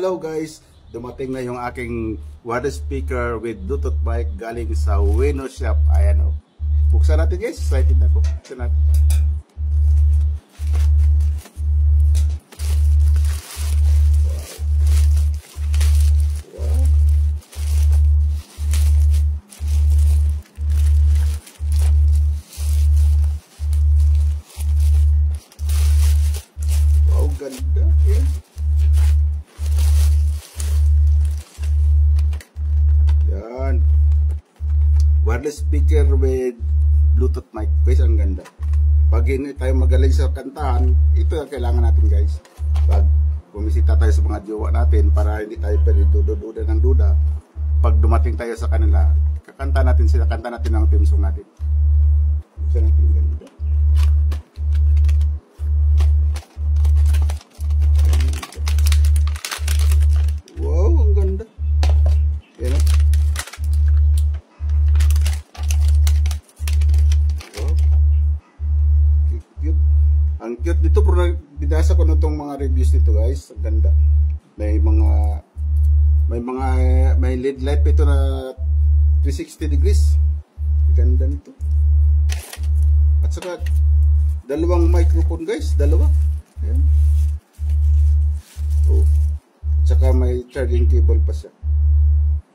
Hello guys, dumating na yung aking water speaker with Bluetooth mic galing sa Wino Shop. Ayan o. Buksan natin guys, excited na ako. Buksan natin. Wireless speaker with Bluetooth mic. Guys, ang ganda. Pag hindi tayo magaling sa kantahan, ito ang kailangan natin guys. Pag bumisita tayo sa mga jowa natin para hindi tayo pwede ng duda, pag dumating tayo sa kanila, kakanta natin sila, kanta natin ang team song natin. Buksan natin ang Ang cute dito pero binasa ko na itong mga reviews nito guys. Ang ganda. May mga may mga may LED light ito na 360 degrees. Ganda nito. At saka dalawang microphone guys, dalawa. Ayan. Oh. At saka may charging cable pa siya.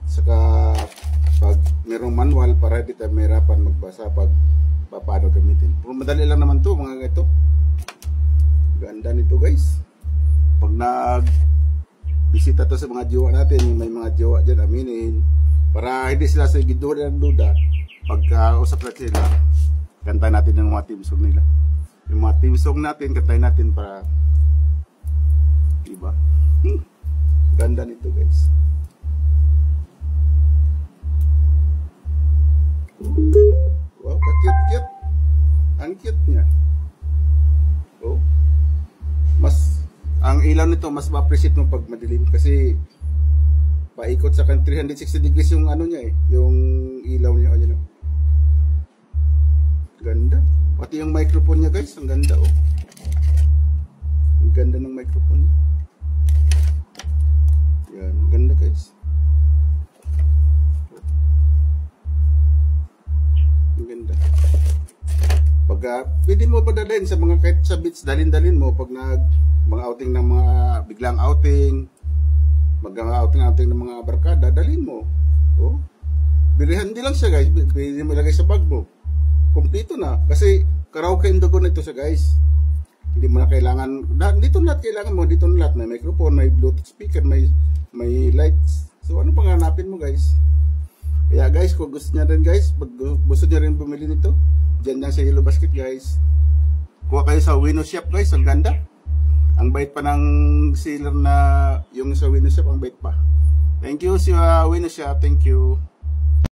Saka pag merong manual para hindi tayo mahirapan magbasa pag paano gamitin. Pero madali lang naman to mga ganito. Ganda nito guys. Pag nag bisita to sa mga jowa natin, may mga jowa dyan, aminin. Para hindi sila sa giduda ng duda. Pagka usap na sila, kanta natin yung mga team song nila. Yung mga team song natin, kantahin natin para diba? Hmm. Ganda nito guys. Ilaw nito, mas ma-appreciate mo pag madilim kasi paikot sa kan 360 degrees yung ano niya eh, yung ilaw niya. Yun, oh. Ganda. Pati yung microphone niya guys, ang ganda oh. Ang ganda ng microphone niya. Yan, ganda guys. Ang ganda. Pag uh, pwede mo padalhin sa mga kahit sa beach, dalin-dalin mo pag nag outing ng mga biglang outing, mag outing outing ng mga barkada, dalhin mo. Oh. Bilihan din lang siya guys, pwede mo ilagay sa bag mo. Kompleto na kasi karaoke indogo nito siya guys. Hindi mo na kailangan, na, dito na lahat kailangan mo, dito na lahat, may microphone, may bluetooth speaker, may may lights. So ano pang hanapin mo guys? Kaya guys, kung gusto niya rin guys, pag gusto niya rin bumili nito, dyan lang sa Yellow Basket guys. Kuha kayo sa Wino Shop guys, ang ganda. Ang bait pa ng sealer na yung sa Wino Shop, ang bait pa. Thank you sa Wino Shop, thank you.